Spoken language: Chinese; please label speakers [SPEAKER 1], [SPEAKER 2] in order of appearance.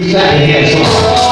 [SPEAKER 1] 第三名是吧？